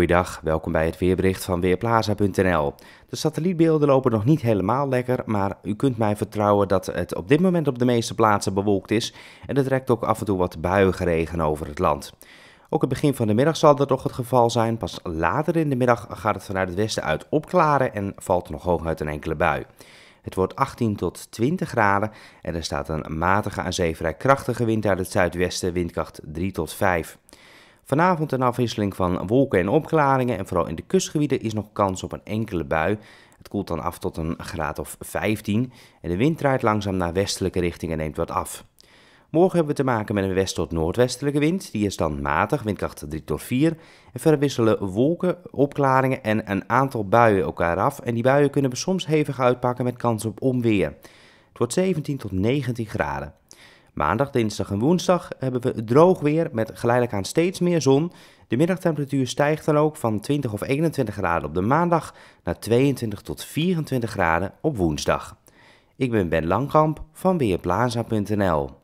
Goeiedag, welkom bij het weerbericht van Weerplaza.nl. De satellietbeelden lopen nog niet helemaal lekker, maar u kunt mij vertrouwen dat het op dit moment op de meeste plaatsen bewolkt is en er trekt ook af en toe wat buiengeregen over het land. Ook het begin van de middag zal dat toch het geval zijn. Pas later in de middag gaat het vanuit het westen uit opklaren en valt er nog hooguit een enkele bui. Het wordt 18 tot 20 graden en er staat een matige aan zee vrij krachtige wind uit het zuidwesten, windkracht 3 tot 5. Vanavond een afwisseling van wolken en opklaringen en vooral in de kustgebieden is nog kans op een enkele bui. Het koelt dan af tot een graad of 15 en de wind draait langzaam naar westelijke richting en neemt wat af. Morgen hebben we te maken met een west- tot noordwestelijke wind. Die is dan matig, windkracht 3 tot 4. En verder wisselen wolken, opklaringen en een aantal buien elkaar af. En die buien kunnen soms hevig uitpakken met kans op onweer. Het wordt 17 tot 19 graden. Maandag, dinsdag en woensdag hebben we droog weer met geleidelijk aan steeds meer zon. De middagtemperatuur stijgt dan ook van 20 of 21 graden op de maandag naar 22 tot 24 graden op woensdag. Ik ben Ben Langkamp van Weerplaza.nl